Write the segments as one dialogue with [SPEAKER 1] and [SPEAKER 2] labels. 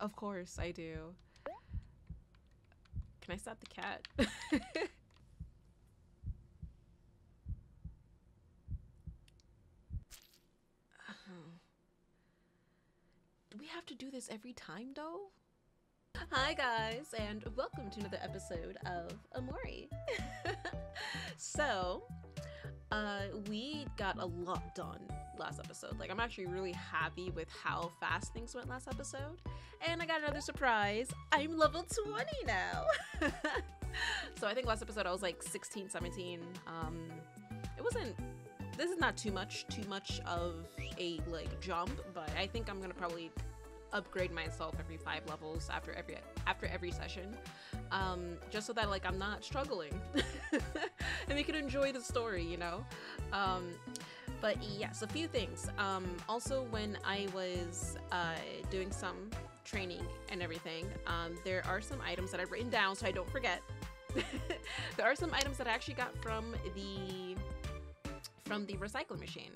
[SPEAKER 1] Of course, I do. Can I stop the cat? do we have to do this every time, though? Hi, guys, and welcome to another episode of Omori. so, uh, we got a lot done last episode. Like, I'm actually really happy with how fast things went last episode. And I got another surprise. I'm level 20 now. so I think last episode I was like 16, 17. Um, it wasn't. This is not too much, too much of a like jump, but I think I'm gonna probably upgrade myself every five levels after every after every session um, just so that like i'm not struggling and we can enjoy the story you know? Um, but yes a few things. Um, also when i was uh, doing some training and everything um, there are some items that i've written down so i don't forget. There are some items that i actually got from the from the recycling machine.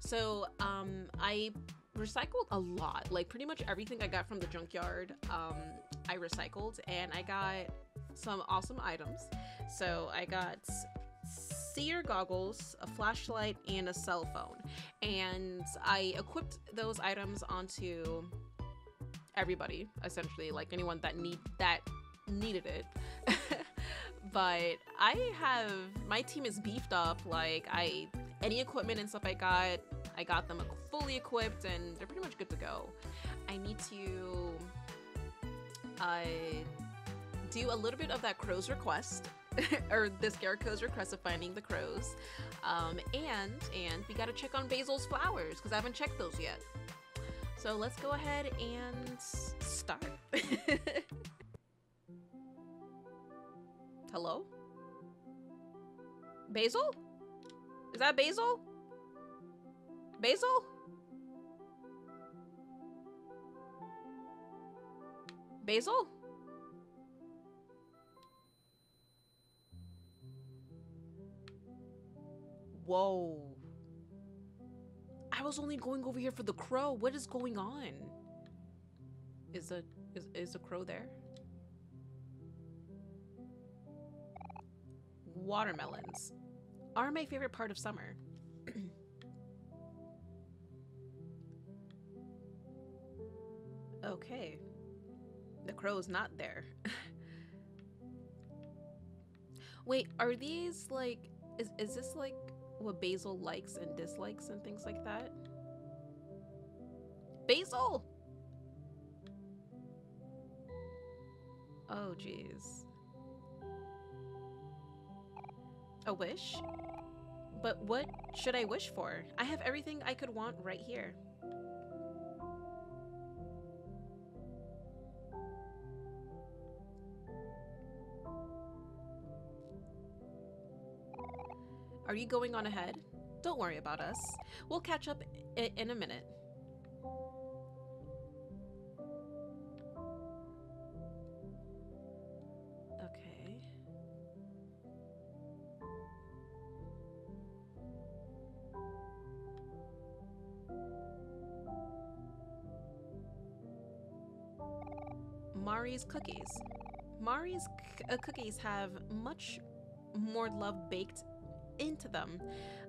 [SPEAKER 1] So um, i recycled a lot. Like pretty much everything I got from the junkyard, um, I recycled, and I got some awesome items. So I got seer goggles, a flashlight, and a cell phone. And I equipped those items onto everybody, essentially, like anyone that need that needed it. but I have my team is beefed up. Like I any equipment and stuff I got I got them fully equipped and they're pretty much good to go. I need to uh, do a little bit of that crow's request or the scarecrow's request of finding the crows. Um, and and we got to check on basil's flowers because i haven't checked those yet. So let's go ahead and start. Hello? Basil? Is that basil? Basil? Basil? Whoa. I was only going over here for the crow. What is going on? Is the is is the crow there? Watermelons are my favorite part of summer. Okay. The crow's not there. Wait, are these like is is this like what Basil likes and dislikes and things like that? Basil! Oh jeez. A wish? But what should I wish for? I have everything I could want right here. Are you going on ahead? Don't worry about us. We'll catch up in a minute. Okay. Mari's cookies. Mari's uh, cookies have much more love baked into them.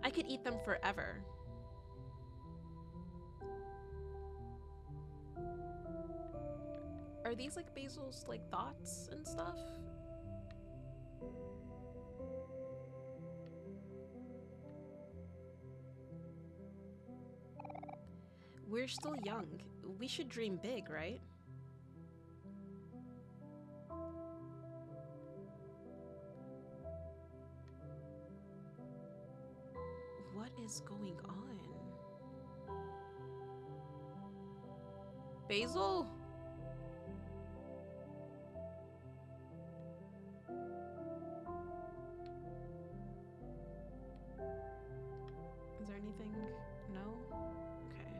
[SPEAKER 1] I could eat them forever. Are these like Basil's like thoughts and stuff? We're still young. We should dream big, right? Basil? Is there anything? No? Okay.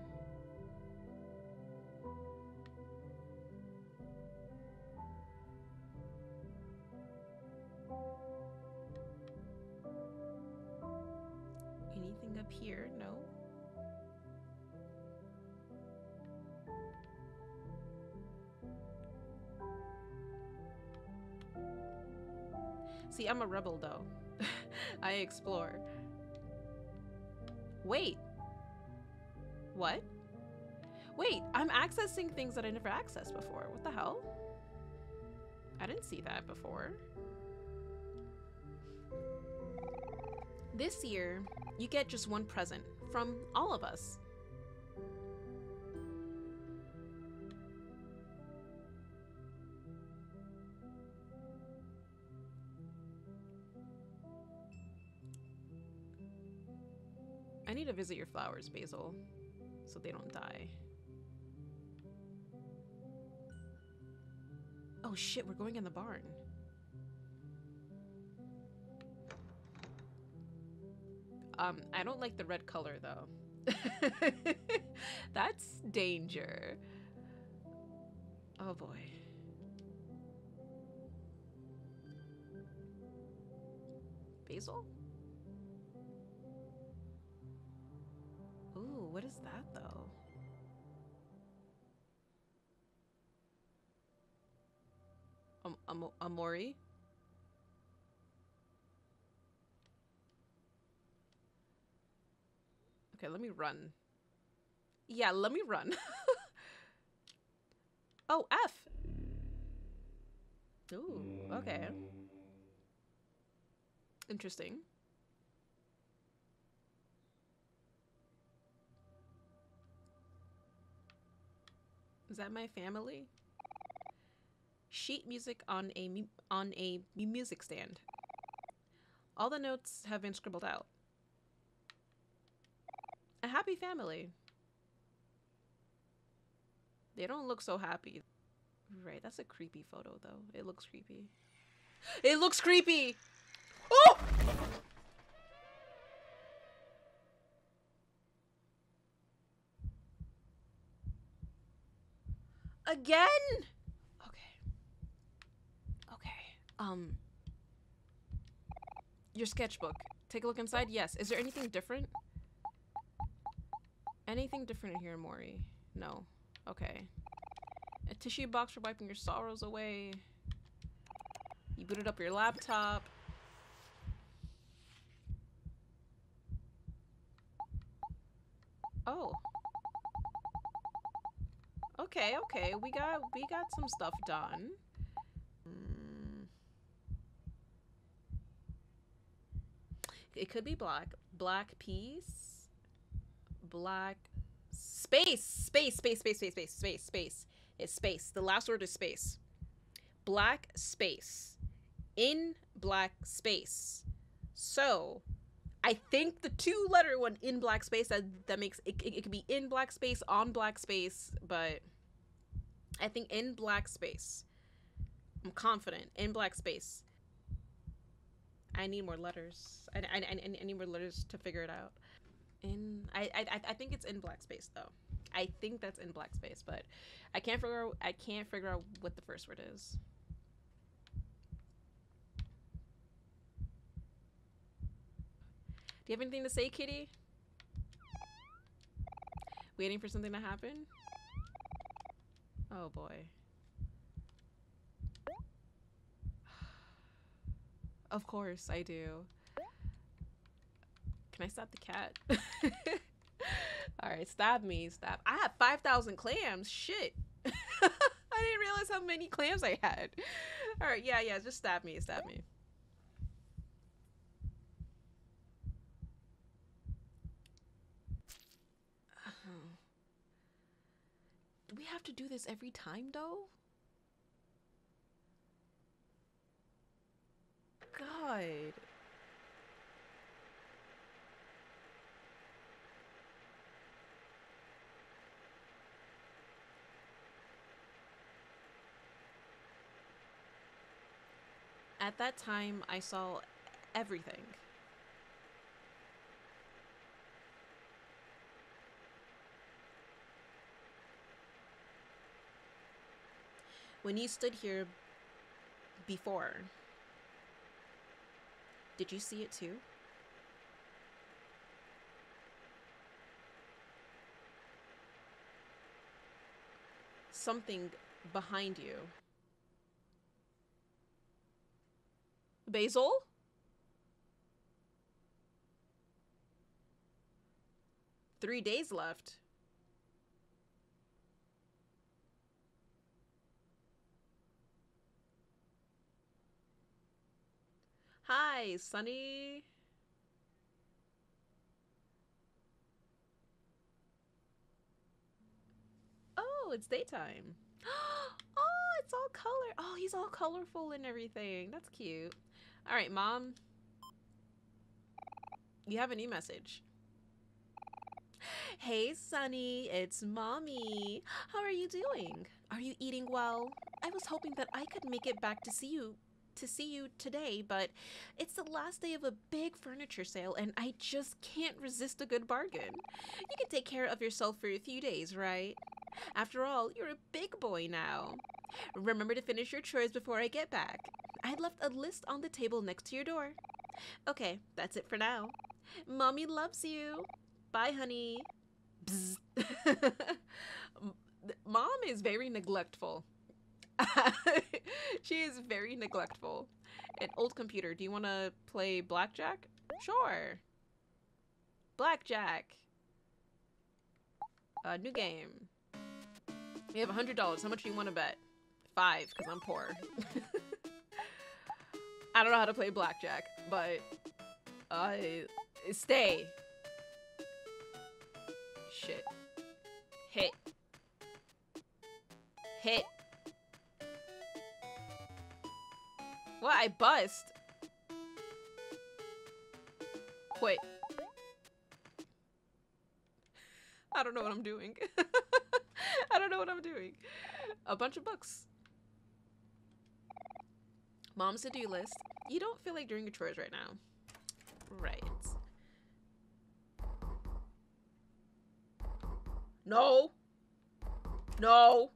[SPEAKER 1] anything up here? See, I'm a rebel though. I explore. Wait. What? Wait, I'm accessing things that I never accessed before. What the hell? I didn't see that before. This year, you get just one present from all of us. Visit your flowers, Basil, so they don't die. Oh shit, we're going in the barn. Um, I don't like the red color though. That's danger. Oh boy. Basil? What is that though? Am- Omori? Okay, let me run. Yeah, let me run. oh, F. Ooh, okay. Interesting. Is that my family? Sheet music on a on a music stand. All the notes have been scribbled out. A happy family. They don't look so happy. Right, that's a creepy photo though. It looks creepy. It looks creepy. Oh! Again? Okay. Okay. Um your sketchbook. Take a look inside. Yes. Is there anything different? Anything different in here, Mori? No. Okay. A tissue box for wiping your sorrows away. You booted up your laptop. Oh. Okay, okay. We got we got some stuff done. Mm. It could be black. Black piece. Black space. Space, space, space, space, space, space, space. It's space. The last word is space. Black space. In black space. So, I think the two letter one in black space that that makes it, it, it could be in black space on black space, but I think in black space. I'm confident in black space. I need more letters. I, I, I, I need more letters to figure it out. In I, I I think it's in black space though. I think that's in black space, but I can't figure out I can't figure out what the first word is. Do you have anything to say, Kitty? Waiting for something to happen? Oh boy. Of course, I do. Can I stab the cat? Alright, stab me, stab. I have 5,000 clams. Shit. I didn't realize how many clams I had. Alright, yeah, yeah, just stab me, stab me. Do we have to do this every time, though? God. At that time, I saw everything. When you stood here before, did you see it too? Something behind you. Basil? Three days left. Hi, Sunny. Oh, it's daytime. Oh, it's all color. Oh, he's all colorful and everything. That's cute. All right, mom. You have a new message. Hey, Sunny, it's mommy. How are you doing? Are you eating well? I was hoping that I could make it back to see you to see you today, but it's the last day of a big furniture sale and I just can't resist a good bargain. You can take care of yourself for a few days, right? After all, you're a big boy now. Remember to finish your chores before I get back. I left a list on the table next to your door. Okay, that's it for now. Mommy loves you. Bye, honey. Mom is very neglectful. she is very neglectful. An old computer. Do you want to play blackjack? Sure. Blackjack. A new game. We have a hundred dollars. How much do you want to bet? Five, because I'm poor. I don't know how to play blackjack, but uh, stay. Shit. Hit. Hit. What? I bust. Quit. I don't know what I'm doing. I don't know what I'm doing. A bunch of books. Mom's to-do list. You don't feel like doing your chores right now. Right. No. No.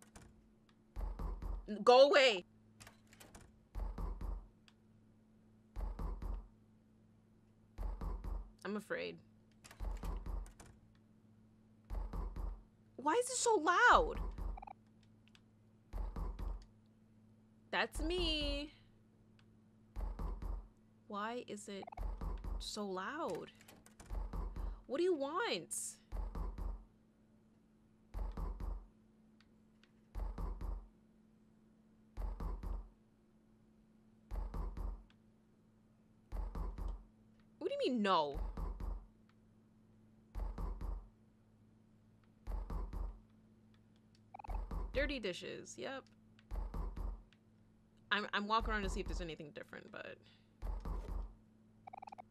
[SPEAKER 1] Go away. I'm afraid. Why is it so loud? That's me. Why is it so loud? What do you want? What do you mean no? Dirty dishes, yep. I'm, I'm walking around to see if there's anything different, but...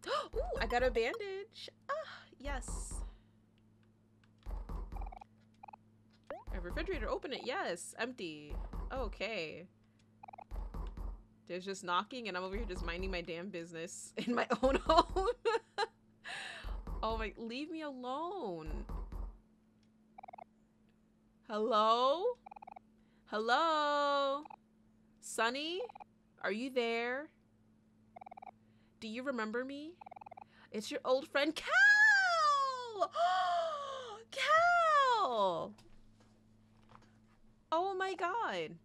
[SPEAKER 1] Ooh, I got a bandage! Ah, yes. A refrigerator, open it, yes. Empty. Okay. There's just knocking and I'm over here just minding my damn business in my own home. oh my, leave me alone. Hello? Hello? Sunny? Are you there? Do you remember me? It's your old friend Kel! Kel! Oh my god.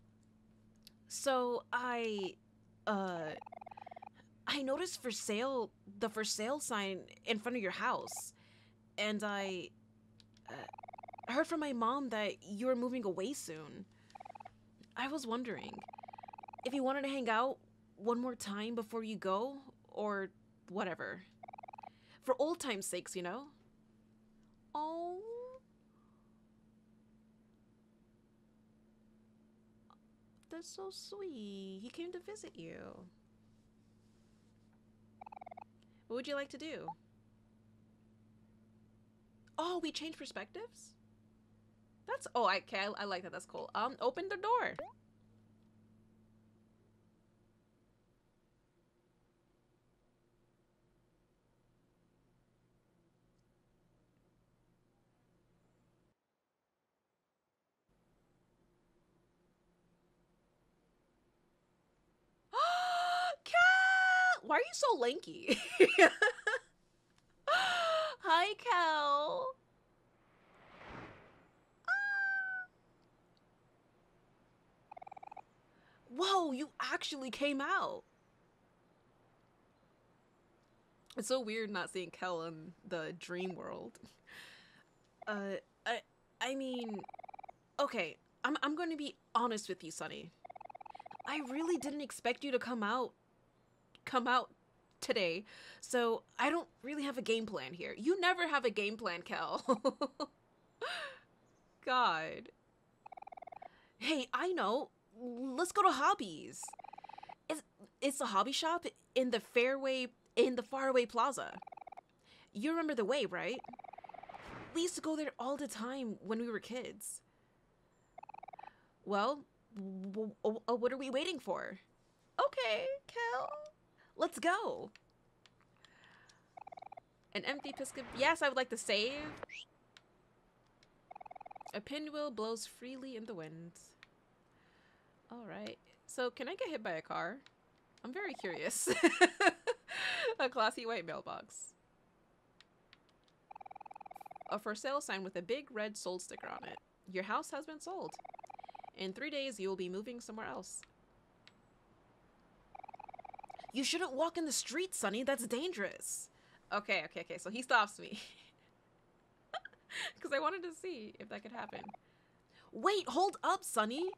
[SPEAKER 1] So I uh I noticed for sale the for sale sign in front of your house and I uh, heard from my mom that you were moving away soon. I was wondering if you wanted to hang out one more time before you go, or whatever. For old time's sakes, you know? Oh. That's so sweet. He came to visit you. What would you like to do? Oh, we changed perspectives? That's oh, I okay, I, I like that. That's cool. Um, open the door. Kel, why are you so lanky? Hi, Kel. Whoa, you actually came out. It's so weird not seeing Kel in the dream world. Uh, I, I mean, okay, I'm, I'm going to be honest with you, Sunny. I really didn't expect you to come out, come out today, so I don't really have a game plan here. You never have a game plan, Kel. God. Hey, I know. Let's go to Hobbies. It's, it's a hobby shop in the Fairway in the Faraway Plaza. You remember the way, right? We used to go there all the time when we were kids. Well, what are we waiting for? Okay, Kel. Let's go. An empty piston. Yes, I would like to save. A pinwheel blows freely in the wind. Alright. So, can I get hit by a car? I'm very curious. a classy white mailbox. A for sale sign with a big red sold sticker on it. Your house has been sold. In three days, you will be moving somewhere else. You shouldn't walk in the street, Sunny. That's dangerous. Okay, okay, okay. So he stops me. Because I wanted to see if that could happen. Wait, hold up, Sunny.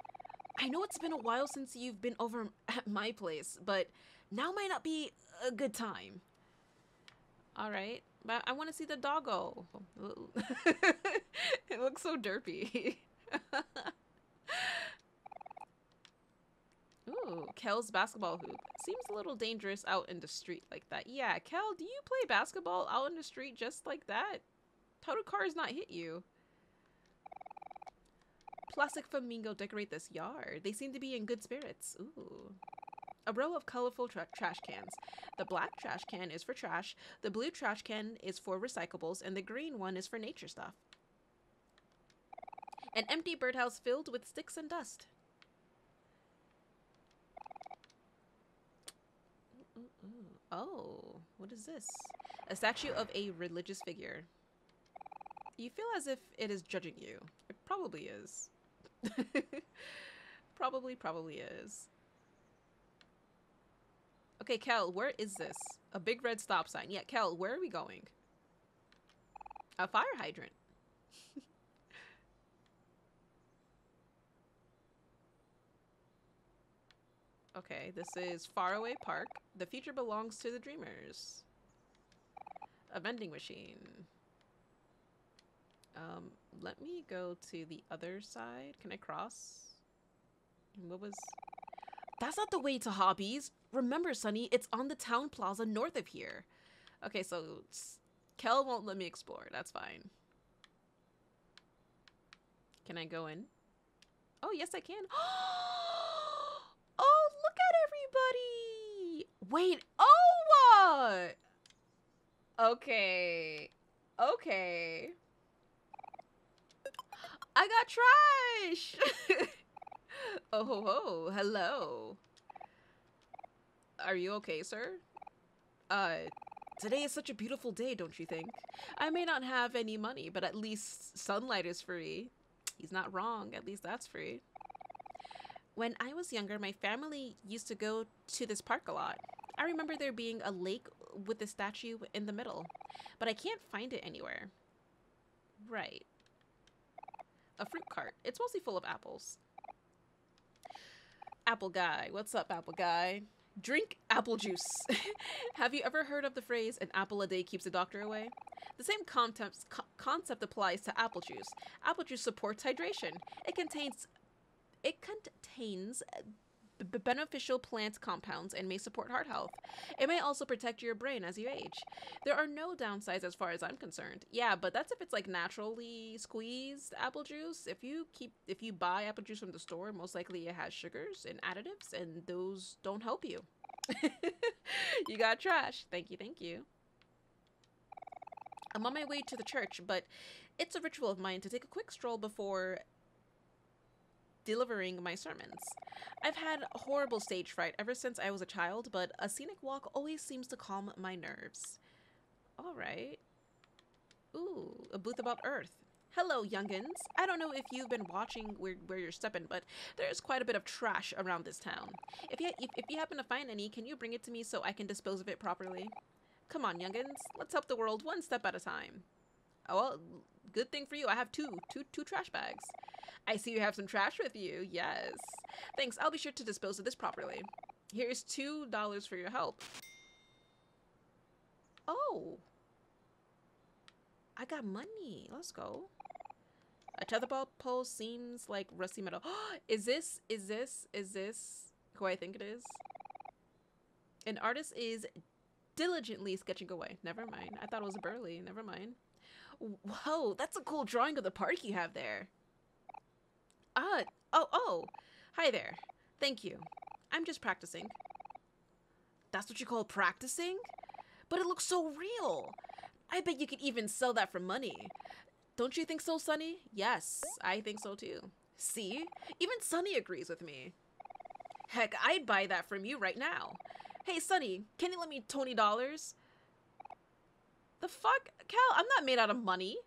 [SPEAKER 1] I know it's been a while since you've been over at my place, but now might not be a good time. All right, but I want to see the doggo. it looks so derpy. Ooh, Kel's basketball hoop. Seems a little dangerous out in the street like that. Yeah, Kel, do you play basketball out in the street just like that? How do cars not hit you? Plastic flamingo decorate this yard. They seem to be in good spirits. Ooh. A row of colorful tra trash cans. The black trash can is for trash, the blue trash can is for recyclables, and the green one is for nature stuff. An empty birdhouse filled with sticks and dust. Ooh, ooh. Oh, what is this? A statue of a religious figure. You feel as if it is judging you. It probably is. probably, probably is. Okay, Kel, where is this? A big red stop sign. Yeah, Kel, where are we going? A fire hydrant. okay, this is Faraway Park. The future belongs to the dreamers. A vending machine. Um, let me go to the other side. Can I cross? What was... That's not the way to Hobbies. Remember, Sunny, it's on the town plaza north of here. Okay, so Kel won't let me explore. That's fine. Can I go in? Oh, yes, I can. oh, look at everybody. Wait. Oh, what? Okay. Okay. I got trash. oh ho ho, hello. Are you okay, sir? Uh, today is such a beautiful day, don't you think? I may not have any money, but at least sunlight is free. He's not wrong, at least that's free. When I was younger, my family used to go to this park a lot. I remember there being a lake with a statue in the middle, but I can't find it anywhere. Right a fruit cart. It's mostly full of apples. Apple guy. What's up, apple guy? Drink apple juice. Have you ever heard of the phrase, an apple a day keeps the doctor away? The same concept, co concept applies to apple juice. Apple juice supports hydration. It contains it contains beneficial plant compounds and may support heart health. It may also protect your brain as you age. There are no downsides as far as I'm concerned. Yeah, but that's if it's like naturally squeezed apple juice. If you keep if you buy apple juice from the store, most likely it has sugars and additives and those don't help you. you got trash. Thank you, thank you. I'm on my way to the church, but it's a ritual of mine to take a quick stroll before delivering my sermons. I've had horrible stage fright ever since I was a child, but a scenic walk always seems to calm my nerves. Alright. Ooh, a booth about Earth. Hello, youngins. I don't know if you've been watching where, where you're stepping, but there's quite a bit of trash around this town. If you, if, if you happen to find any, can you bring it to me so I can dispose of it properly? Come on, youngins. Let's help the world one step at a time. Oh, well, good thing for you. I have two, two, two trash bags. I see you have some trash with you. Yes. Thanks. I'll be sure to dispose of this properly. Here's two dollars for your help. Oh. I got money. Let's go. A tetherball pole seems like rusty metal. is this, is this, is this who I think it is? An artist is diligently sketching away. Never mind. I thought it was a Berly. Never mind. Whoa, that's a cool drawing of the park you have there. Ah, oh, oh. Hi there. Thank you. I'm just practicing. That's what you call practicing? But it looks so real. I bet you could even sell that for money. Don't you think so, Sunny? Yes, I think so too. See? Even Sunny agrees with me. Heck, I'd buy that from you right now. Hey, Sunny, can you lend me $20? The fuck? Kel, I'm not made out of money.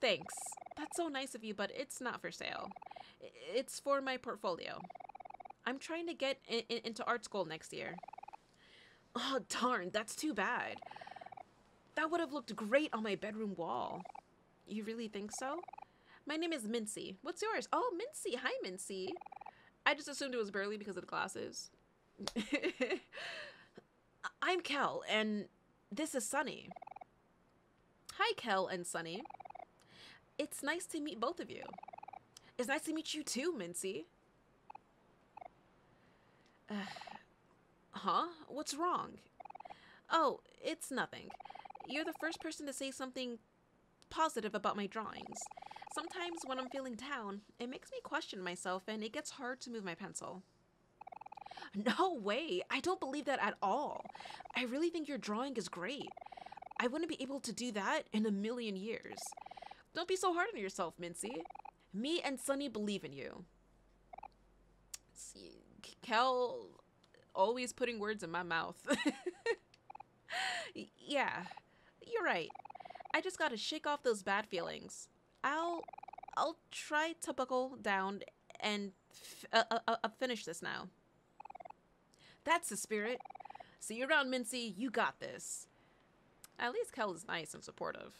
[SPEAKER 1] Thanks. That's so nice of you, but it's not for sale. It's for my portfolio. I'm trying to get in in into art school next year. Oh, darn, that's too bad. That would have looked great on my bedroom wall. You really think so? My name is Mincy. What's yours? Oh, Mincy. Hi, Mincy. I just assumed it was Berly because of the glasses. I'm Kel, and this is Sunny. Hi, Kel and Sunny. It's nice to meet both of you. It's nice to meet you too, Mincy. Uh, huh? What's wrong? Oh, it's nothing. You're the first person to say something positive about my drawings. Sometimes when I'm feeling down, it makes me question myself and it gets hard to move my pencil. No way! I don't believe that at all. I really think your drawing is great. I wouldn't be able to do that in a million years. Don't be so hard on yourself, Mincy. Me and Sunny believe in you. See, Kel always putting words in my mouth. yeah, you're right. I just gotta shake off those bad feelings. I'll, I'll try to buckle down and uh, uh, uh, finish this now. That's the spirit. See you around, Mincy. You got this. At least Kel is nice and supportive.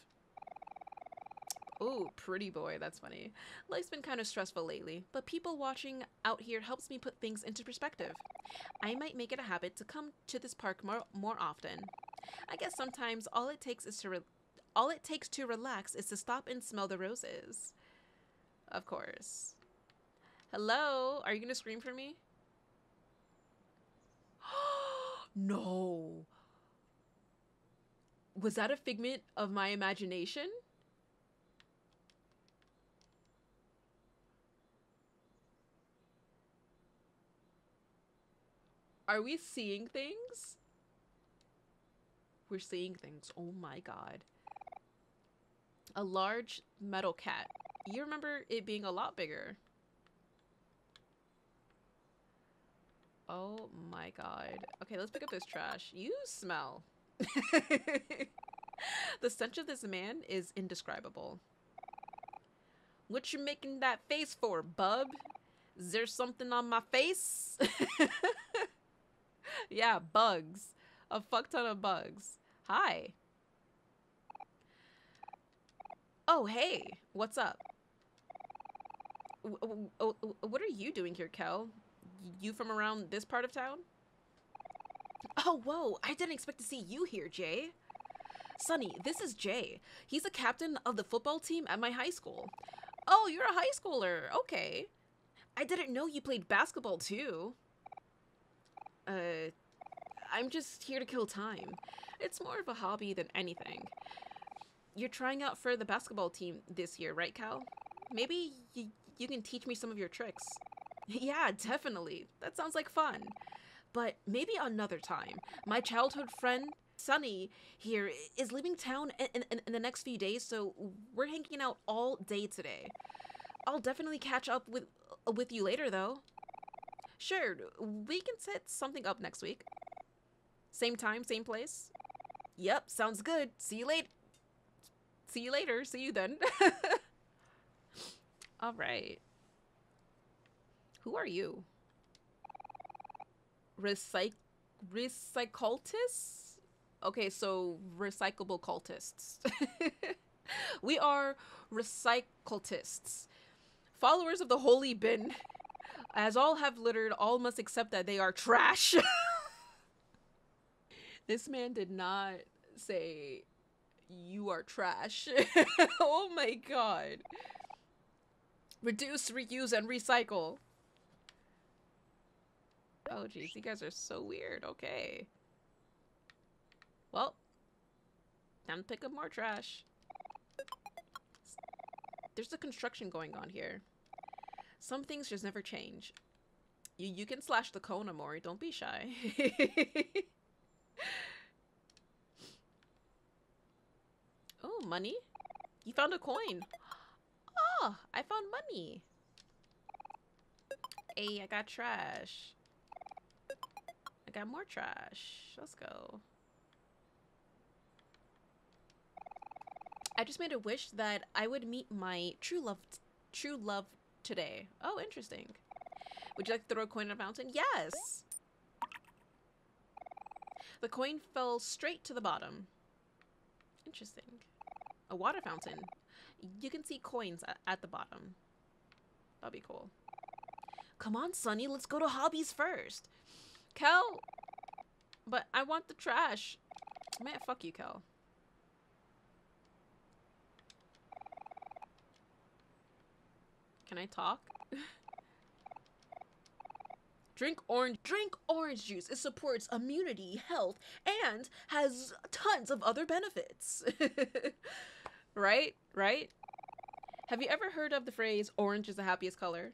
[SPEAKER 1] Ooh, pretty boy. That's funny. Life's been kind of stressful lately, but people watching out here helps me put things into perspective. I might make it a habit to come to this park more, more often. I guess sometimes all it takes is to all it takes to relax is to stop and smell the roses. Of course. Hello? Are you going to scream for me? No. Was that a figment of my imagination? Are we seeing things? We're seeing things. Oh my god. A large metal cat. You remember it being a lot bigger. Oh my god. Okay, let's pick up this trash. You smell. the stench of this man is indescribable. What you making that face for, bub? Is there something on my face? yeah, bugs. A fuck ton of bugs. Hi. Oh, hey. What's up? what are you doing here, Kel? You from around this part of town? Oh, whoa. I didn't expect to see you here, Jay. Sunny, this is Jay. He's a captain of the football team at my high school. Oh, you're a high schooler. Okay. I didn't know you played basketball, too. Uh, I'm just here to kill time. It's more of a hobby than anything. You're trying out for the basketball team this year, right, Kel? Maybe you can teach me some of your tricks. Yeah, definitely. That sounds like fun. But maybe another time. My childhood friend, Sunny, here, is leaving town in, in, in the next few days, so we're hanging out all day today. I'll definitely catch up with, uh, with you later, though. Sure, we can set something up next week. Same time, same place? Yep, sounds good. See you later. See you later. See you then. All right. Who are you? Recyc Recycultus? Okay, so recyclable cultists. we are recycultists. Followers of the holy bin. As all have littered, all must accept that they are trash. this man did not say you are trash. oh my god. Reduce, reuse, and recycle. Oh jeez, you guys are so weird. Okay. Well, time to pick up more trash. There's a construction going on here. Some things just never change. You you can slash the cone, Omori. Don't be shy. oh, money? You found a coin. Oh, I found money. Hey, I got trash. I got more trash. Let's go. I just made a wish that I would meet my true love true love today. Oh, interesting. Would you like to throw a coin in a fountain? Yes! The coin fell straight to the bottom. Interesting. A water fountain. You can see coins at, the bottom. That'd be cool. Come on, Sunny, let's go to hobbies first. Kel! But I want the trash. Man, fuck you, Kel. Can I talk? drink orange drink orange juice. It supports immunity, health, and has tons of other benefits. right? Right? Have you ever heard of the phrase orange is the happiest color?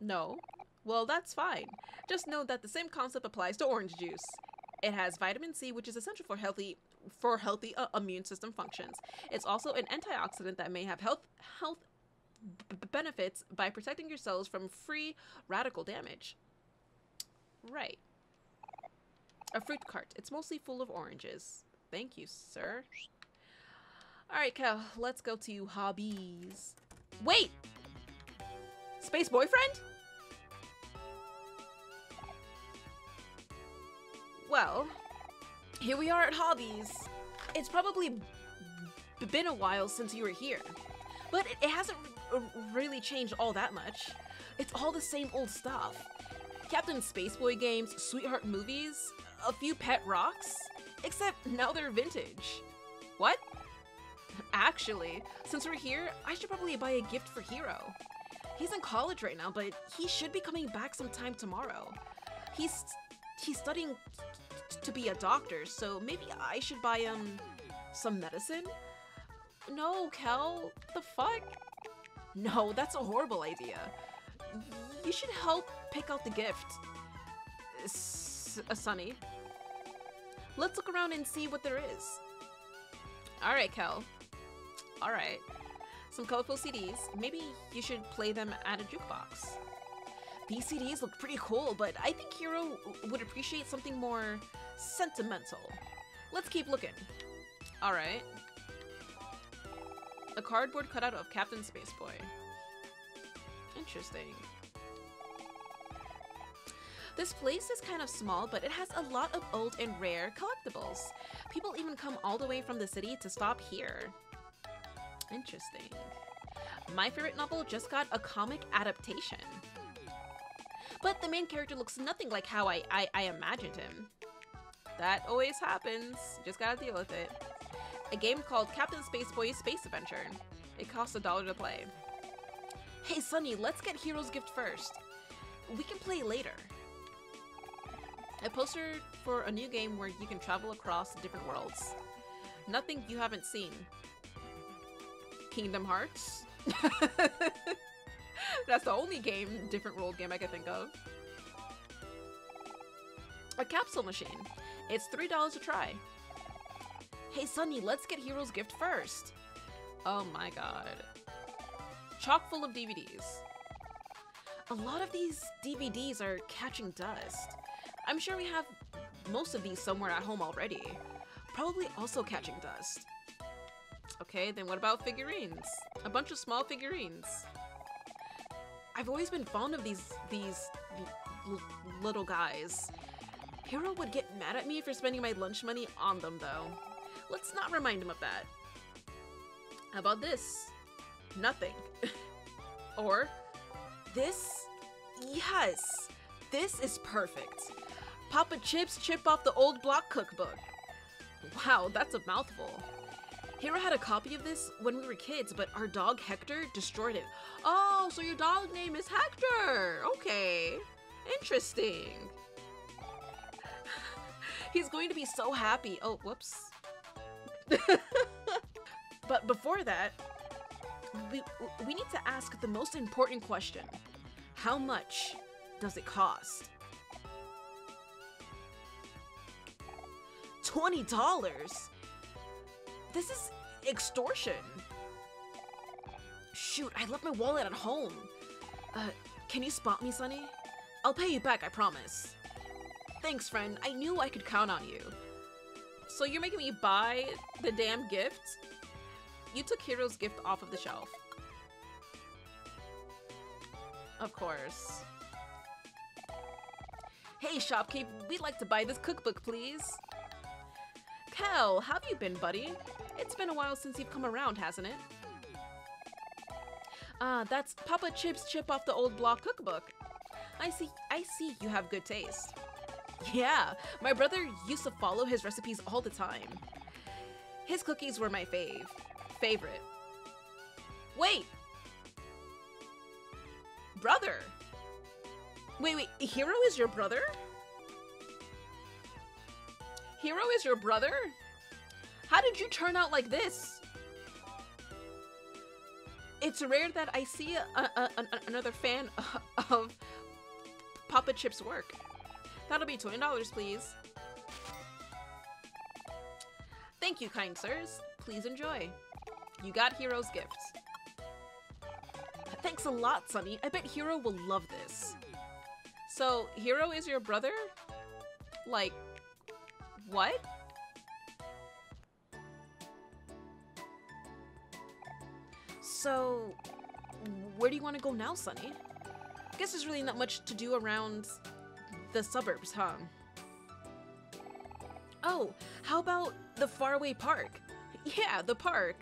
[SPEAKER 1] No. Well, that's fine. Just know that the same concept applies to orange juice. It has vitamin C, which is essential for healthy for healthy uh, immune system functions. It's also an antioxidant that may have health health benefits by protecting your cells from free radical damage. Right. A fruit cart. It's mostly full of oranges. Thank you, sir. Alright, Kel, let's go to hobbies. Wait! Space boyfriend? Well, here we are at hobbies. It's probably been a while since you were here, but it, hasn't really changed all that much. It's all the same old stuff. Captain Spaceboy games, sweetheart movies, a few pet rocks, except now they're vintage. What? Actually, since we're here, I should probably buy a gift for Hero. He's in college right now, but he should be coming back sometime tomorrow. He's he's studying to be a doctor, so maybe I should buy him some medicine? No, Kel, the fuck? No, that's a horrible idea. You should help pick out the gift. S uh, Sunny. Let's look around and see what there is. Alright, Kel. Alright. Some colorful CDs. Maybe you should play them at a jukebox. These CDs look pretty cool, but I think Hero would appreciate something more sentimental. Let's keep looking. Alright a cardboard cutout of Captain Spaceboy. Interesting. This place is kind of small, but it has a lot of old and rare collectibles. People even come all the way from the city to stop here. Interesting. My favorite novel just got a comic adaptation. But the main character looks nothing like how I, I, I imagined him. That always happens. Just gotta deal with it a game called Captain Spaceboy's Space Adventure. It costs a dollar to play. Hey Sunny, let's get Hero's Gift first. We can play later. A poster for a new game where you can travel across different worlds. Nothing you haven't seen. Kingdom Hearts? That's the only game, different world game I can think of. A capsule machine. It's $3 a try. Hey Sunny, let's get Hero's gift first. Oh my god. Chock full of DVDs. A lot of these DVDs are catching dust. I'm sure we have most of these somewhere at home already. Probably also catching dust. Okay, then what about figurines? A bunch of small figurines. I've always been fond of these these little guys. Hero would get mad at me for spending my lunch money on them, though. Let's not remind him of that. How about this? Nothing. or this? Yes! This is perfect. Papa Chips chip off the old block cookbook. Wow, that's a mouthful. Hero had a copy of this when we were kids, but our dog Hector destroyed it. Oh, so your dog name is Hector. Okay. Interesting. He's going to be so happy. Oh, whoops. but before that, we, we need to ask the most important question. How much does it cost? $20? This is extortion. Shoot, I left my wallet at home. Uh, can you spot me, Sunny? I'll pay you back, I promise. Thanks, friend. I knew I could count on you. So you're making me buy the damn gift? You took Hero's gift off of the shelf. Of course. Hey, shopkeep, we'd like to buy this cookbook, please. Kel, how have you been, buddy? It's been a while since you've come around, hasn't it? Ah, that's Papa Chip's chip off the old block cookbook. I see, I see you have good taste. Yeah, my brother used to follow his recipes all the time. His cookies were my fave. Favorite. Wait! Brother! Wait, wait, Hero is your brother? Hero is your brother? How did you turn out like this? It's rare that I see a, a, a, another fan of Papa Chip's work. That'll be $20, please. Thank you, kind sirs. Please enjoy. You got Hero's gifts. Thanks a lot, Sunny. I bet Hero will love this. So, Hero is your brother? Like, what? So, where do you want to go now, Sunny? I Guess there's really not much to do around the suburbs, huh? Oh, how about the faraway park? Yeah, the park.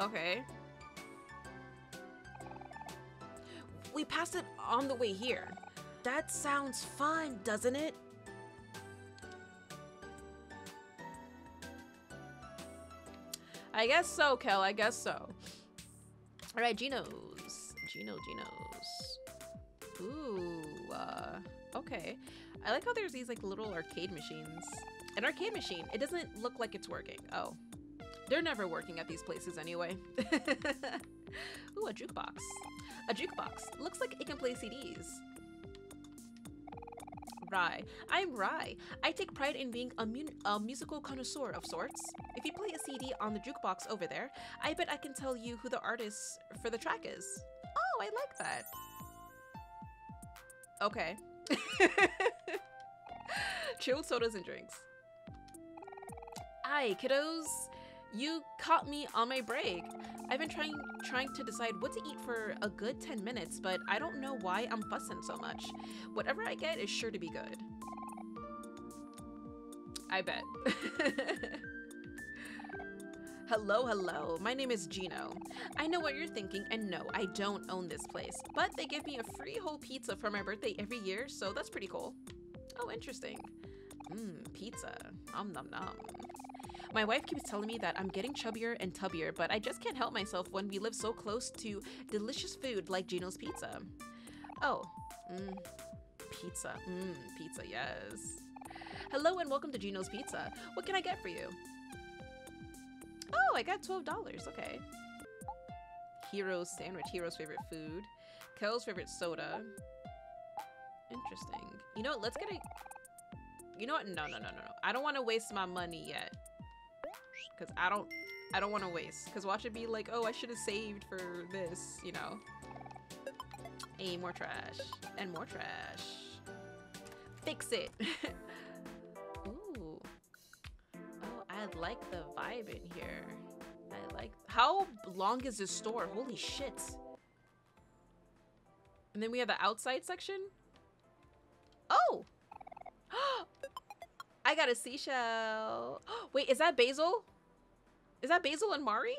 [SPEAKER 1] Okay. We passed it on the way here. That sounds fun, doesn't it? I guess so, Kel. I guess so. All right, Gino's. Gino, Gino's. Ooh, uh, okay. I like how there's these like little arcade machines. An arcade machine. It doesn't look like it's working. Oh, they're never working at these places anyway. Ooh, a jukebox. A jukebox. Looks like it can play CDs. Rai. I'm Rai. I take pride in being a, mu a, musical connoisseur of sorts. If you play a CD on the jukebox over there, I bet I can tell you who the artist for the track is. Oh, I like that. Okay. Chilled sodas and drinks. Hi, kiddos. You caught me on my break. I've been trying trying to decide what to eat for a good 10 minutes, but I don't know why I'm fussing so much. Whatever I get is sure to be good. I bet. hello, hello. My name is Gino. I know what you're thinking, and no, I don't own this place, but they give me a free whole pizza for my birthday every year, so that's pretty cool. Oh, interesting. Mmm, pizza. Om nom nom. My wife keeps telling me that I'm getting chubbier and tubbier, but I just can't help myself when we live so close to delicious food like Gino's Pizza. Oh, mmm, pizza. Mmm, pizza, yes. Hello and welcome to Gino's Pizza. What can I get for you? Oh, I got $12. Okay. Hero's sandwich. Hero's favorite food. Kel's favorite soda. Interesting. You know what? Let's get a... You know what? No, no, no, no, no. I don't want to waste my money yet because I don't I don't want to waste because watch it be like oh I should have saved for this you know? A more trash and more trash. Fix it. Ooh. Oh I like the vibe in here. I like how long is this store? Holy shit. And then we have the outside section? Oh! I got a seashell. Wait, is that Basil? Is that Basil and Mari?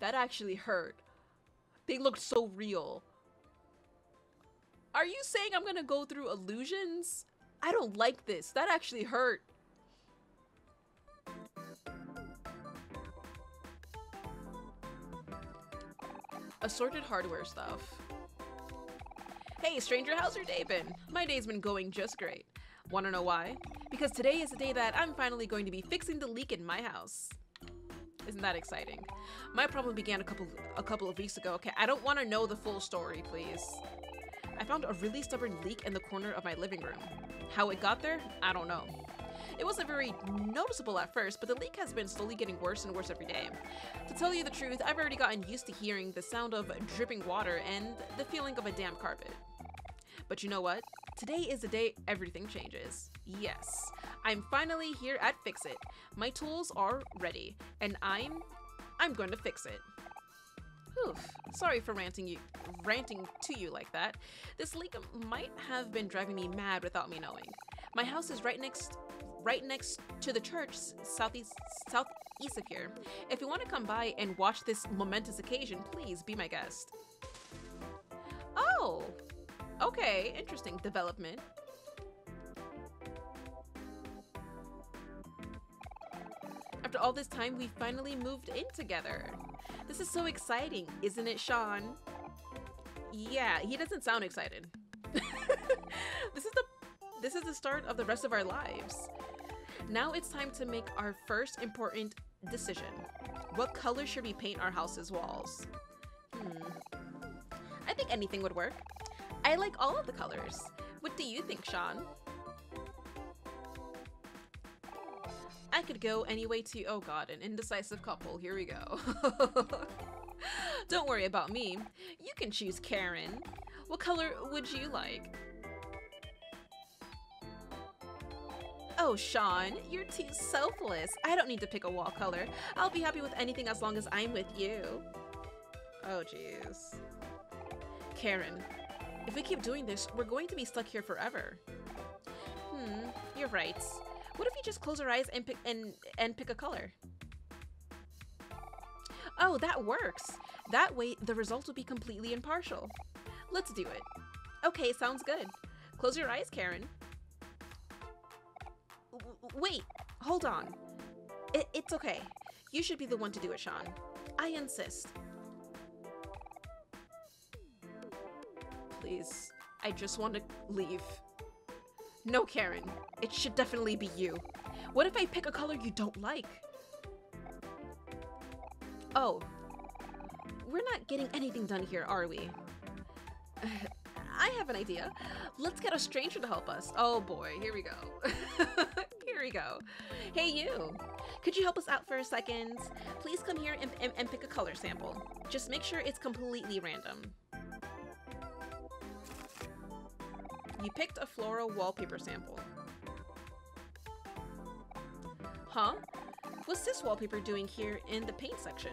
[SPEAKER 1] That actually hurt. They looked so real. Are you saying I'm gonna go through illusions? I don't like this. That actually hurt. Assorted hardware stuff. Hey, stranger, how's your day been? My day's been going just great. Wanna know why? Because today is the day that I'm finally going to be fixing the leak in my house. Isn't that exciting? My problem began a couple a couple of weeks ago. Okay, I don't want to know the full story, please. I found a really stubborn leak in the corner of my living room. How it got there, I don't know. It wasn't very noticeable at first, but the leak has been slowly getting worse and worse every day. To tell you the truth, I've already gotten used to hearing the sound of dripping water and the feeling of a damp carpet. But you know what? Today is the day everything changes. Yes, I'm finally here at Fix It. My tools are ready, and I'm I'm going to fix it. Oof. Sorry for ranting you ranting to you like that. This leak might have been driving me mad without me knowing. My house is right next right next to the church southeast southeast of here. If you want to come by and watch this momentous occasion, please be my guest. Oh. Okay, interesting development. After all this time, we finally moved in together. This is so exciting, isn't it, Sean? Yeah, he doesn't sound excited. this is the this is the start of the rest of our lives. Now it's time to make our first important decision. What color should we paint our house's walls? Hmm. I think anything would work. I like all of the colors. What do you think, Sean? I could go any way to- oh god, an indecisive couple, here we go. Don't worry about me. You can choose Karen. What color would you like? Oh, Sean, you're too selfless. I don't need to pick a wall color. I'll be happy with anything as long as I'm with you. Oh, jeez. Karen, if we keep doing this, we're going to be stuck here forever. Hmm, you're right. What if you just close our eyes and pick and and pick a color? Oh, that works. That way, the result will be completely impartial. Let's do it. Okay, sounds good. Close your eyes, Karen. W wait, hold on. It's okay. You should be the one to do it, Sean. I insist. Please, I just want to leave. No, Karen. It should definitely be you. What if I pick a color you don't like? Oh. We're not getting anything done here, are we? I have an idea. Let's get a stranger to help us. Oh boy, here we go. here we go. Hey you, could you help us out for a second? Please come here and, and, and pick a color sample. Just make sure it's completely random. You picked a floral wallpaper sample. Huh? What's this wallpaper doing here in the paint section?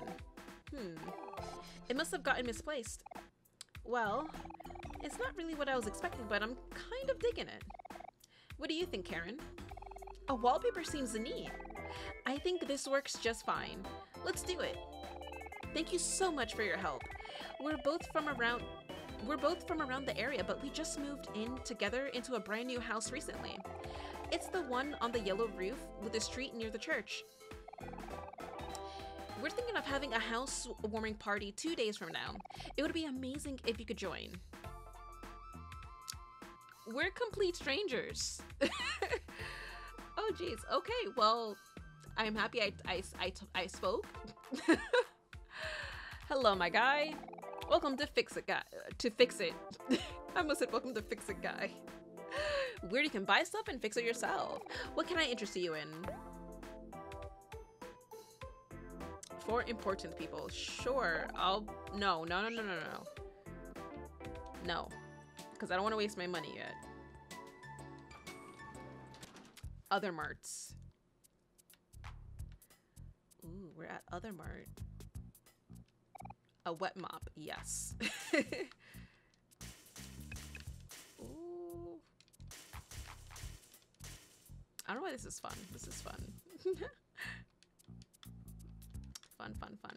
[SPEAKER 1] Hmm. It must have gotten misplaced. Well, it's not really what I was expecting, but I'm kind of digging it. What do you think, Karen? A wallpaper seems neat. I think this works just fine. Let's do it. Thank you so much for your help. We're both from around we're both from around the area, but we just moved in together into a brand new house recently. It's the one on the yellow roof with the street near the church. We're thinking of having a housewarming party two days from now. It would be amazing if you could join. We're complete strangers. oh, jeez. Okay, well, I'm happy I, I, I, I spoke. Hello, my guy. Welcome to Fix It Guy. To Fix It. I almost said welcome to Fix It Guy. Where you can buy stuff and fix it yourself. What can I interest you in? For important people. Sure, I'll... No, no, no, no, no, no. No. Because I don't want to waste my money yet. Other marts. Ooh, we're at Other Mart. A wet mop, yes. Ooh. I don't know why this is fun. This is fun. fun, fun, fun.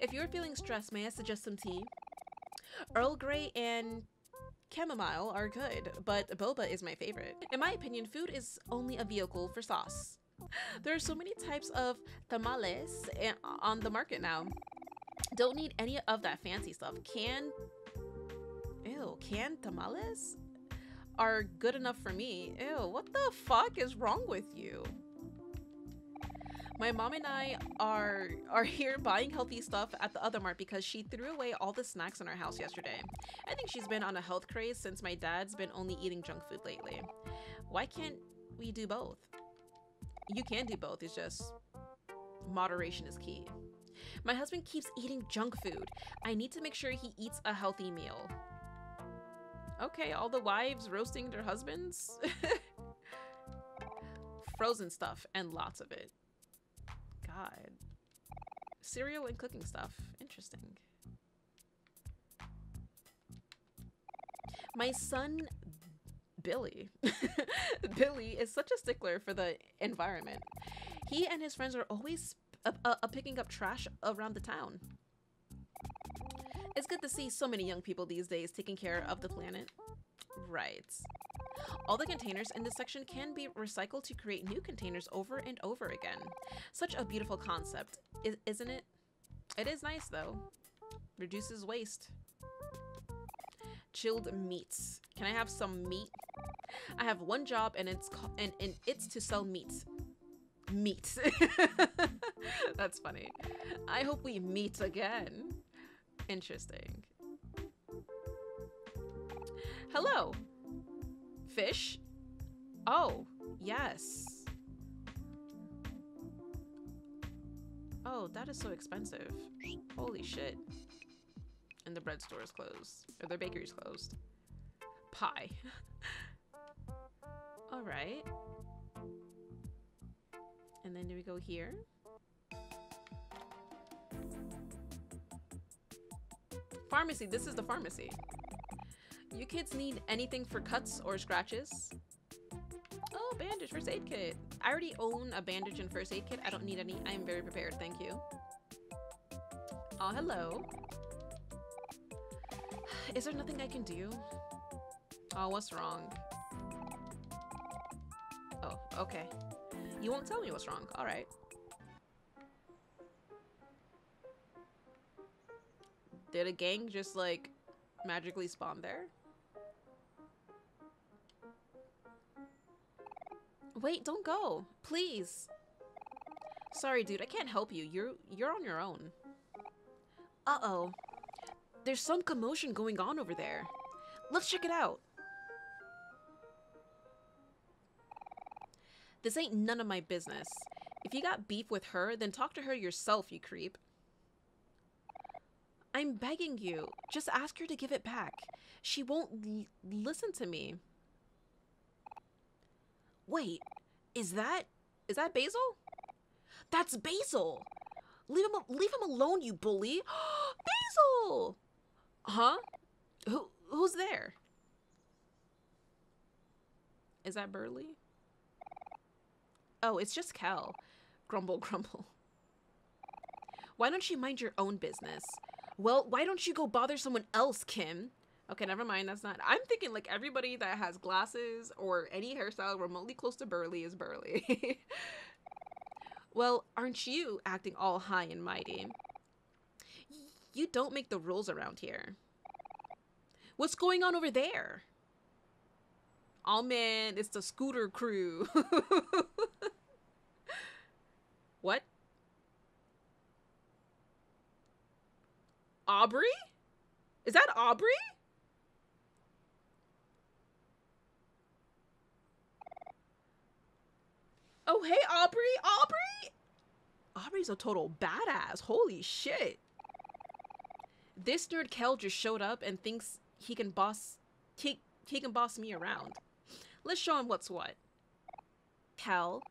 [SPEAKER 1] If you're feeling stressed, may I suggest some tea? Earl Grey and chamomile are good, but boba is my favorite. In my opinion, food is only a vehicle for sauce. There are so many types of tamales eh, on the market now. Don't need any of that fancy stuff. Canned, ew, canned tamales are good enough for me. Ew, what the fuck is wrong with you? My mom and I are are here buying healthy stuff at the other mart because she threw away all the snacks in our house yesterday. I think she's been on a health craze since my dad's been only eating junk food lately. Why can't we do both? You can do both, it's just moderation is key. My husband keeps eating junk food. I need to make sure he eats a healthy meal. Okay, all the wives roasting their husbands? Frozen stuff and lots of it. God. Cereal and cooking stuff. Interesting. My son, Billy. Billy is such a stickler for the environment. He and his friends are always uh, uh, picking up trash around the town. It's good to see so many young people these days taking care of the planet. Right. All the containers in this section can be recycled to create new containers over and over again. Such a beautiful concept, isn't it? It is nice though. Reduces waste. Chilled meats. Can I have some meat? I have one job and it's and, and it's to sell meat. Meat. That's funny. I hope we meet again. Interesting. Hello. Fish? Oh, yes. Oh, that is so expensive. Holy shit. And the bread store is closed. Or the bakery's closed. Pie. Alright. And then do we go here? Pharmacy. This is the pharmacy. You kids need anything for cuts or scratches? Oh, bandage, first aid kit. I already own a bandage and first aid kit. I don't need any. I am very prepared, thank you. Oh, hello. Is there nothing I can do? Oh, what's wrong? Oh, okay. You won't tell me what's wrong. Alright. Did a gang just, like, magically spawn there? Wait, don't go. Please. Sorry, dude. I can't help you. You're you're on your own. Uh-oh. There's some commotion going on over there. Let's check it out. This ain't none of my business. If you got beef with her, then talk to her yourself, you creep. I'm begging you. Just ask her to give it back. She won't listen to me. Wait, is that is that Basil? That's Basil. Leave him leave him alone, you bully. Basil. Huh? Who who's there? Is that Berly? Oh, it's just Kel. Grumble, grumble. Why don't you mind your own business? Well, why don't you go bother someone else, Kim? Okay, never mind. That's not. I'm thinking like everybody that has glasses or any hairstyle remotely close to Berly is Berly. well, aren't you acting all high and mighty? You don't make the rules around here. What's going on over there? Oh man, it's the scooter crew. what? Aubrey? Is that Aubrey? Oh, hey, Aubrey. Aubrey? Aubrey's a total badass. Holy shit. This nerd Kel just showed up and thinks he can boss he, he can boss me around. Let's show him what's what. Kel,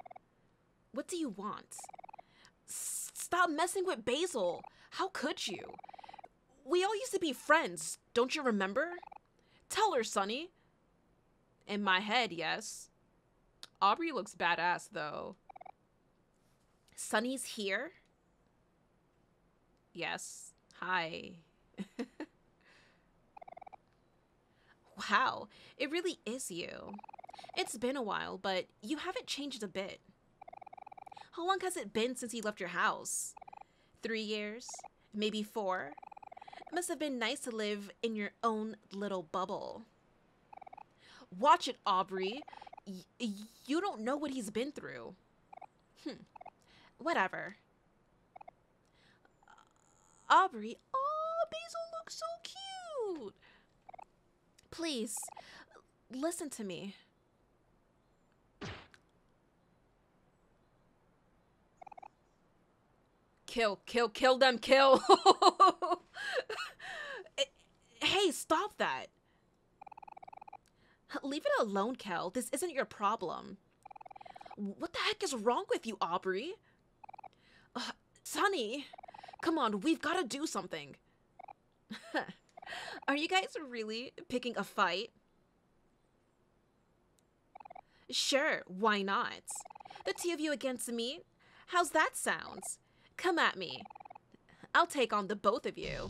[SPEAKER 1] what do you want? S stop messing with Basil. How could you? We all used to be friends, don't you remember? Tell her, Sunny. In my head, yes. Aubrey looks badass though. Sunny's here? Yes. Hi. wow, it really is you. It's been a while, but you haven't changed a bit. How long has it been since you left your house? Three years? Maybe four? Must have been nice to live in your own little bubble. Watch it, Aubrey. Y- you don't know what he's been through. Hmm. Whatever. Aubrey. Oh, Basil looks so cute. Please, listen to me. Kill, kill, kill them, kill. stop that. Leave it alone, Kel. This isn't your problem. What the heck is wrong with you, Aubrey? Uh, Sunny, come on, we've got to do something. Are you guys really picking a fight? Sure, why not? The two of you against me? How's that sound? Come at me. I'll take on the both of you.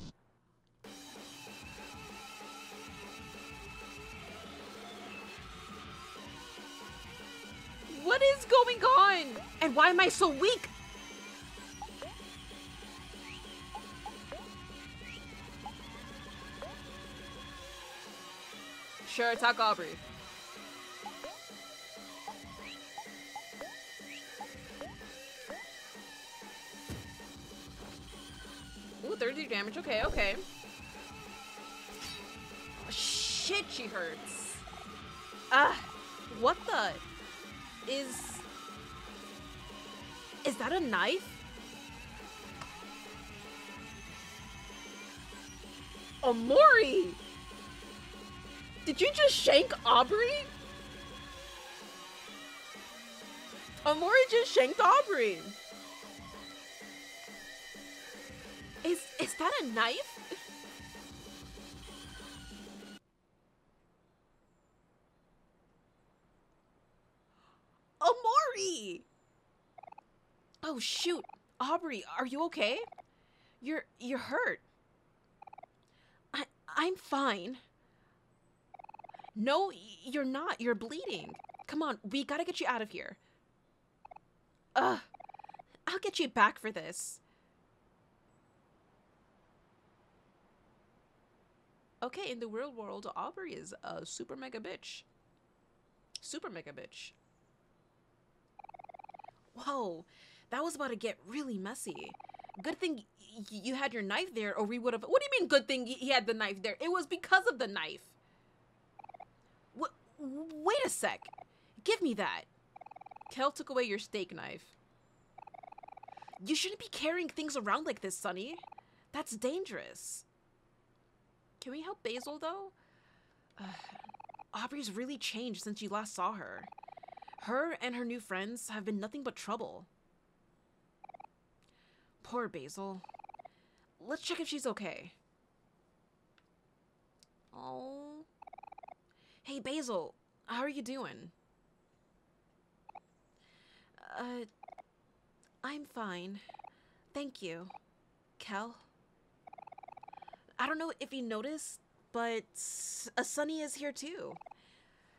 [SPEAKER 1] What is going on? And why am I so weak? Sure, attack Aubrey. Ooh, 30 damage. Okay, okay. Shit, she hurts. Ah, what the? Is... Is that a knife? Omori! Did you just shank Aubrey? Omori just shanked Aubrey. Is is that a knife? Omori! Oh shoot. Aubrey, are you okay? You're you're hurt. I I'm fine. No, you're not. You're bleeding. Come on, we gotta get you out of here. Ugh. I'll get you back for this. Okay, in the real world, Aubrey is a super mega bitch. Super mega bitch. Whoa, that was about to get really messy. Good thing you had your knife there, or we would have. What do you mean, good thing he had the knife there? It was because of the knife. What? Wait a sec. Give me that. Kel took away your steak knife. You shouldn't be carrying things around like this, Sunny. That's dangerous. Can we help Basil, though? Aubrey's really changed since you last saw her. Her and her new friends have been nothing but trouble. Poor Basil. Let's check if she's okay. Oh. Hey, Basil. How are you doing? Uh, I'm fine. Thank you. Kel? I don't know if you noticed, but a Sunny is here too.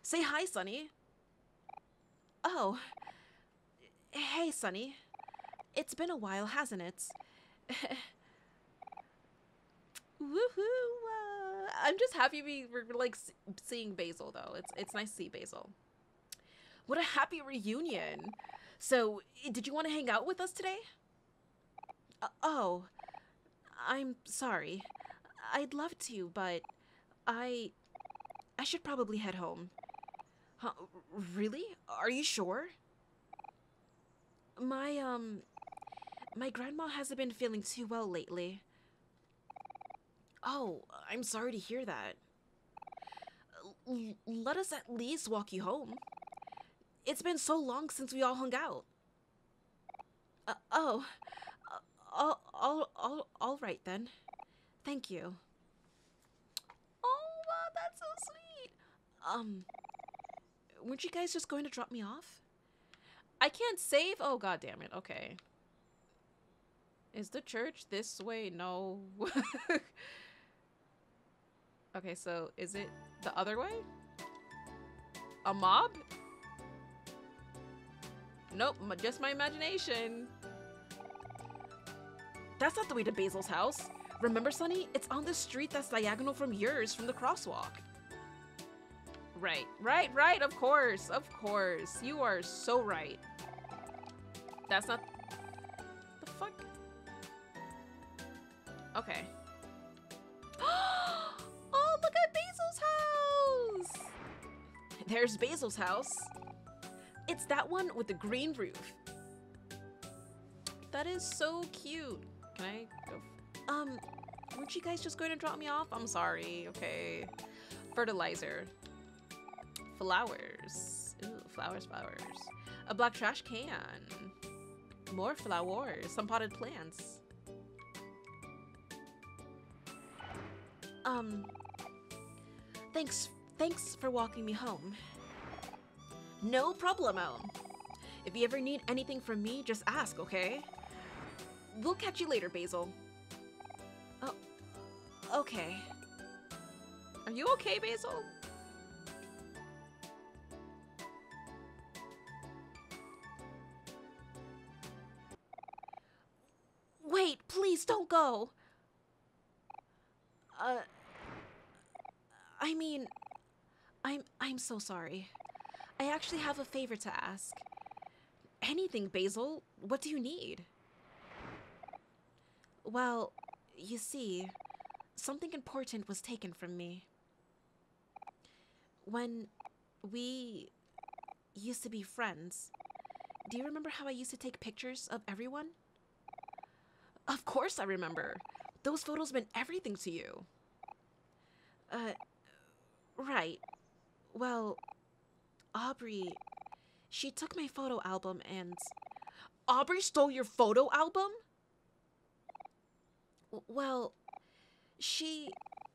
[SPEAKER 1] Say hi, Sunny. Oh. Hey, Sunny. It's been a while, hasn't it? Woohoo! Uh, I'm just happy we were like seeing Basil though. It's it's nice to see Basil. What a happy reunion. So, did you want to hang out with us today? Uh, oh, I'm sorry. I'd love to, but I I should probably head home. Huh, really? Are you sure? My um my grandma hasn't been feeling too well lately. Oh, I'm sorry to hear that. L let us at least walk you home. It's been so long since we all hung out. Uh, oh, uh, all, all, all, all right then. Thank you. Oh, wow, that's so sweet. Um, weren't you guys just going to drop me off? I can't save. Oh god damn it. Okay. Is the church this way? No. okay, so is it the other way? A mob? Nope, just my imagination. That's not the way to Basil's house. Remember, Sunny? It's on the street that's diagonal from yours from the crosswalk. Right, right, right, of course, of course. You are so right. That's not... The fuck? Okay. oh, look at Basil's house! There's Basil's house. It's that one with the green roof. That is so cute. Can I go? Um, weren't you guys just going to drop me off? I'm sorry. Okay. Fertilizer. Flowers. Ooh, flowers, flowers. A black trash can. More flowers. Some potted plants. Um, thanks, thanks for walking me home. No problemo. If you ever need anything from me, just ask, okay? We'll catch you later, Basil. Oh, okay. Are you okay, Basil? Go. Uh, I mean, I'm I'm so sorry. I actually have a favor to ask. Anything, Basil. What do you need? Well, you see, something important was taken from me. When we used to be friends, do you remember how I used to take pictures of everyone? Of course I remember. Those photos meant everything to you. Uh, right. Well, Aubrey, she took my photo album and... Aubrey stole your photo album? Well, she...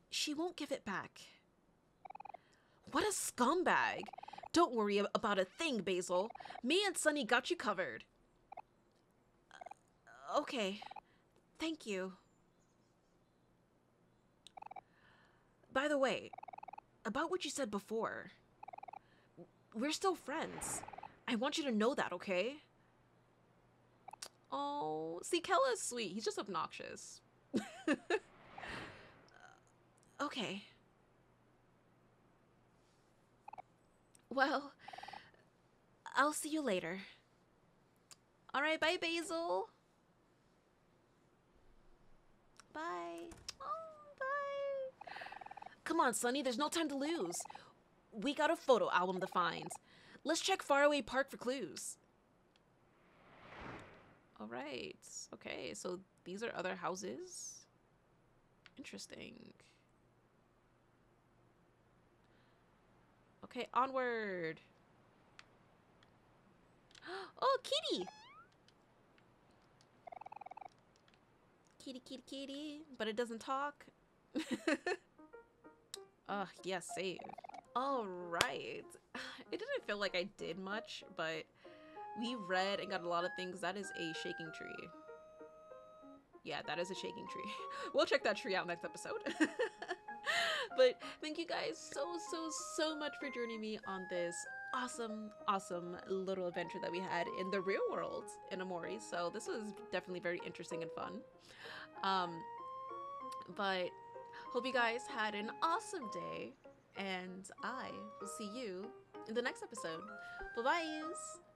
[SPEAKER 1] she won't give it back. What a scumbag! Don't worry about a thing, Basil. Me and Sunny got you covered. Uh, okay. Thank you. By the way, about what you said before, we're still friends. I want you to know that, okay? Oh, see, Kella's sweet. He's just obnoxious. okay. Well, I'll see you later. Alright, bye, Basil. Bye. Oh, bye. Come on, Sunny, there's no time to lose. We got a photo album to find. Let's check Faraway Park for clues. All right. Okay, so these are other houses. Interesting. Okay, onward. Oh, kitty! Kitty, kitty, kitty. But it doesn't talk. Ugh, yes, save. All right. It didn't feel like I did much, but we read and got a lot of things. That is a shaking tree. Yeah, that is a shaking tree. we'll check that tree out next episode. but thank you guys so, so, so much for joining me on this awesome, awesome little adventure that we had in the real world in Omori. So this was definitely very interesting and fun. Um, but hope you guys had an awesome day, and I will see you in the next episode. Bye bye.